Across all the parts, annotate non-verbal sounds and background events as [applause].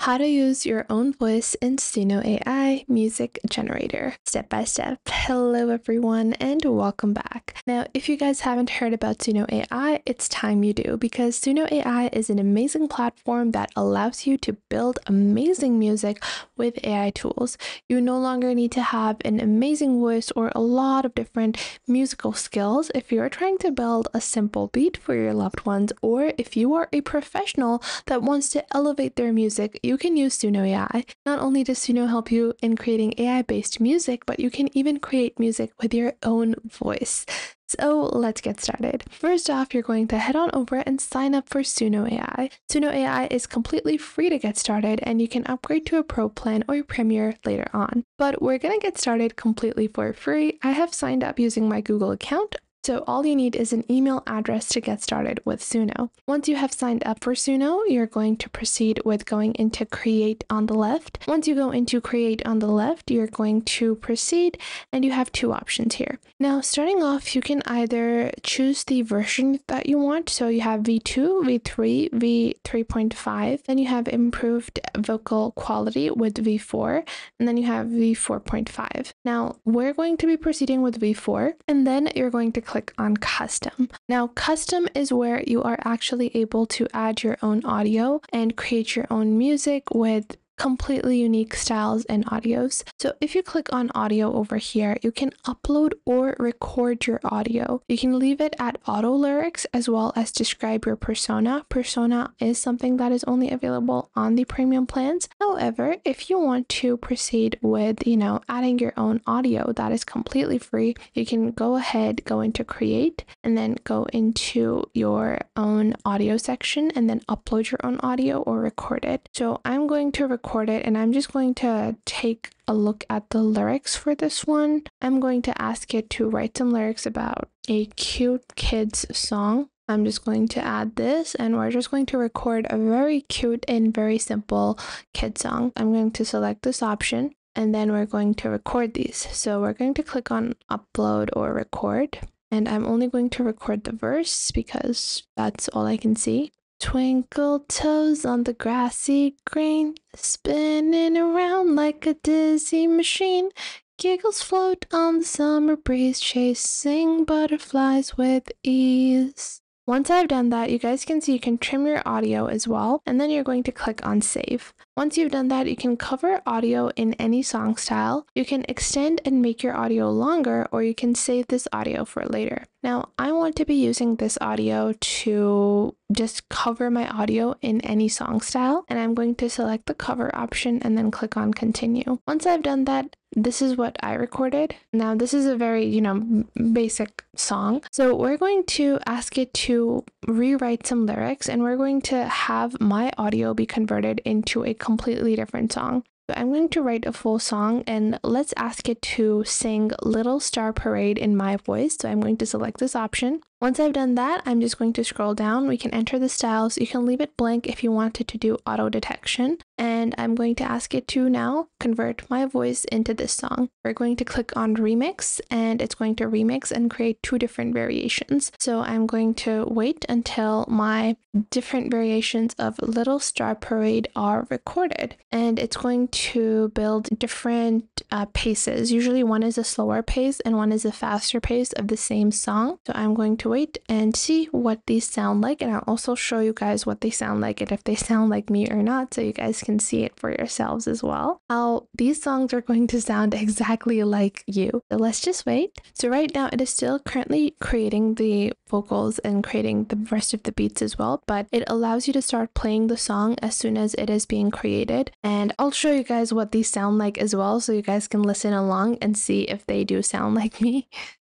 how to use your own voice in Suno AI Music Generator step by step. Hello, everyone, and welcome back. Now, if you guys haven't heard about Suno AI, it's time you do because Suno AI is an amazing platform that allows you to build amazing music with AI tools. You no longer need to have an amazing voice or a lot of different musical skills if you're trying to build a simple beat for your loved ones, or if you are a professional that wants to elevate their music you can use Suno AI. Not only does Suno help you in creating AI based music, but you can even create music with your own voice. So let's get started. First off, you're going to head on over and sign up for Suno AI. Suno AI is completely free to get started and you can upgrade to a pro plan or premier later on. But we're going to get started completely for free. I have signed up using my Google account. So all you need is an email address to get started with Suno. Once you have signed up for Suno, you're going to proceed with going into create on the left. Once you go into create on the left, you're going to proceed and you have two options here. Now, starting off, you can either choose the version that you want. So you have V2, V3, V3.5, then you have improved vocal quality with V4, and then you have V4.5. Now, we're going to be proceeding with V4, and then you're going to click on custom. Now, custom is where you are actually able to add your own audio and create your own music with completely unique styles and audios. So if you click on audio over here, you can upload or record your audio. You can leave it at auto lyrics as well as describe your persona. Persona is something that is only available on the premium plans. However, if you want to proceed with, you know, adding your own audio that is completely free, you can go ahead, go into create and then go into your own audio section and then upload your own audio or record it. So I'm going to record record it and I'm just going to take a look at the lyrics for this one. I'm going to ask it to write some lyrics about a cute kids song. I'm just going to add this and we're just going to record a very cute and very simple kid song. I'm going to select this option and then we're going to record these. So we're going to click on upload or record and I'm only going to record the verse because that's all I can see. Twinkle toes on the grassy green, spinning around like a dizzy machine. Giggles float on the summer breeze, chasing butterflies with ease. Once I've done that, you guys can see you can trim your audio as well, and then you're going to click on save. Once you've done that, you can cover audio in any song style. You can extend and make your audio longer, or you can save this audio for later. Now, I want to be using this audio to just cover my audio in any song style, and I'm going to select the cover option and then click on continue. Once I've done that, this is what I recorded. Now, this is a very, you know, basic song. So we're going to ask it to rewrite some lyrics and we're going to have my audio be converted into a completely different song. I'm going to write a full song and let's ask it to sing Little Star Parade in my voice. So I'm going to select this option. Once I've done that, I'm just going to scroll down. We can enter the styles. You can leave it blank if you wanted to do auto detection. And I'm going to ask it to now convert my voice into this song. We're going to click on remix and it's going to remix and create two different variations. So I'm going to wait until my different variations of Little Star Parade are recorded. And it's going to build different uh, paces. Usually one is a slower pace and one is a faster pace of the same song. So I'm going to wait and see what these sound like. And I'll also show you guys what they sound like and if they sound like me or not so you guys can see it for yourselves as well. How these songs are going to sound [laughs] exactly like you. So let's just wait. So right now it is still currently creating the vocals and creating the rest of the beats as well, but it allows you to start playing the song as soon as it is being created. And I'll show you guys what these sound like as well so you guys can listen along and see if they do sound [laughs] like me.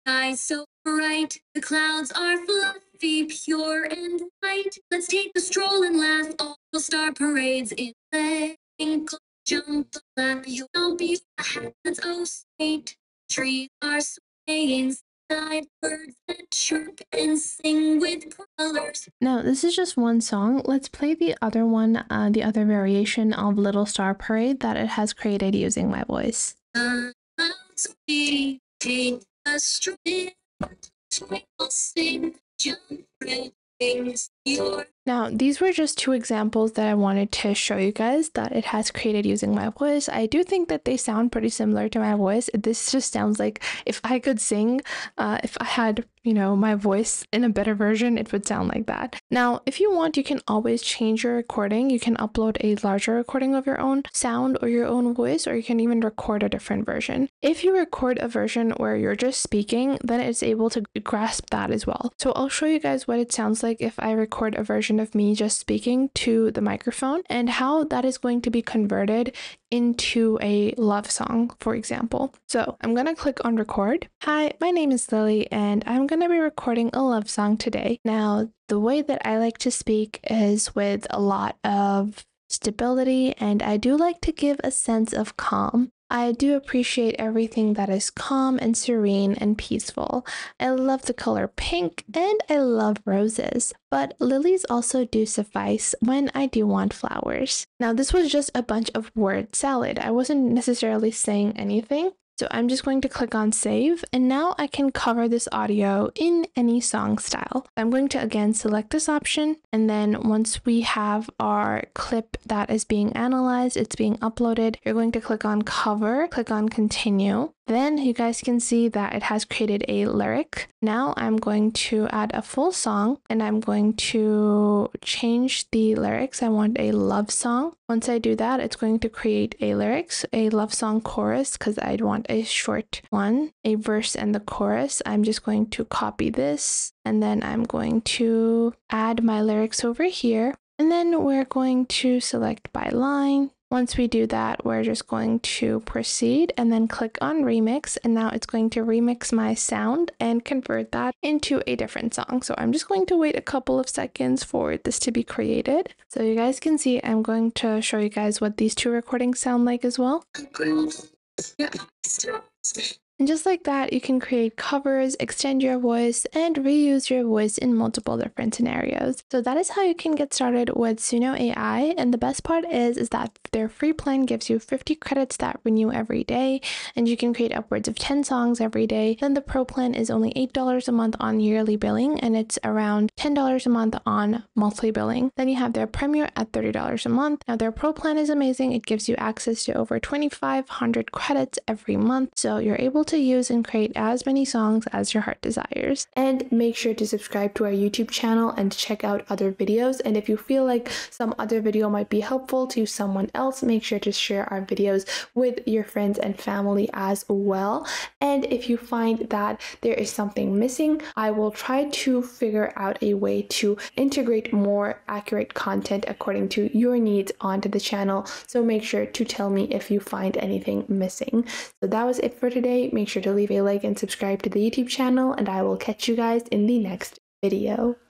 Sky so bright, the clouds are fluffy, pure and white. Let's take a stroll and laugh. All the star parades in the twinkle, jump, clap. You'll be that's oh sweet. Trees are swaying, side birds that chirp and sing with colors. Now, this is just one song. Let's play the other one, uh, the other variation of Little Star Parade that it has created using my voice. We take a stroll, Now, these were just two examples that I wanted to show you guys that it has created using my voice. I do think that they sound pretty similar to my voice. This just sounds like if I could sing, uh, if I had, you know, my voice in a better version, it would sound like that. Now, if you want, you can always change your recording. You can upload a larger recording of your own sound or your own voice, or you can even record a different version. If you record a version where you're just speaking, then it's able to grasp that as well. So I'll show you guys what it sounds like if I record a version of me just speaking to the microphone and how that is going to be converted into a love song, for example. So I'm going to click on record. Hi, my name is Lily, and I'm going to be recording a love song today. Now, the way that I like to speak is with a lot of stability, and I do like to give a sense of calm. I do appreciate everything that is calm and serene and peaceful. I love the color pink and I love roses, but lilies also do suffice when I do want flowers. Now, this was just a bunch of word salad. I wasn't necessarily saying anything. So I'm just going to click on save and now I can cover this audio in any song style. I'm going to again select this option and then once we have our clip that is being analyzed, it's being uploaded, you're going to click on cover, click on continue. Then you guys can see that it has created a lyric. Now I'm going to add a full song and I'm going to change the lyrics. I want a love song. Once I do that, it's going to create a lyrics, a love song chorus because I'd want a short one, a verse and the chorus. I'm just going to copy this and then I'm going to add my lyrics over here. And then we're going to select by line once we do that, we're just going to proceed and then click on remix. And now it's going to remix my sound and convert that into a different song. So I'm just going to wait a couple of seconds for this to be created. So you guys can see I'm going to show you guys what these two recordings sound like as well. And just like that, you can create covers, extend your voice, and reuse your voice in multiple different scenarios. So that is how you can get started with Suno AI. And the best part is, is that their free plan gives you 50 credits that renew every day, and you can create upwards of 10 songs every day. Then the pro plan is only $8 a month on yearly billing, and it's around $10 a month on monthly billing. Then you have their Premier at $30 a month. Now their pro plan is amazing. It gives you access to over 2,500 credits every month. So you're able to use and create as many songs as your heart desires. And make sure to subscribe to our YouTube channel and check out other videos. And if you feel like some other video might be helpful to someone else, make sure to share our videos with your friends and family as well. And if you find that there is something missing, I will try to figure out a way to integrate more accurate content according to your needs onto the channel. So make sure to tell me if you find anything missing. So that was it for today. Make sure to leave a like and subscribe to the YouTube channel, and I will catch you guys in the next video.